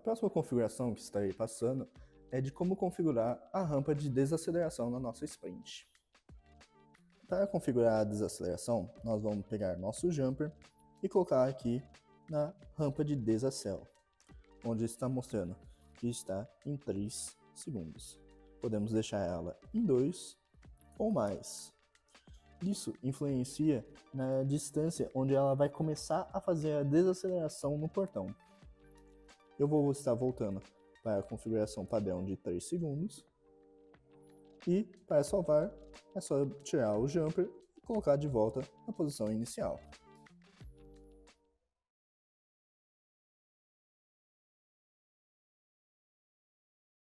próxima configuração que estarei passando é de como configurar a rampa de desaceleração na nossa sprint. Para configurar a desaceleração, nós vamos pegar nosso jumper e colocar aqui na rampa de desacel, onde está mostrando que está em 3 segundos. Podemos deixar ela em 2 ou mais. Isso influencia na distância onde ela vai começar a fazer a desaceleração no portão. Eu vou estar voltando para a configuração padrão de 3 segundos. E para salvar, é só tirar o jumper e colocar de volta na posição inicial.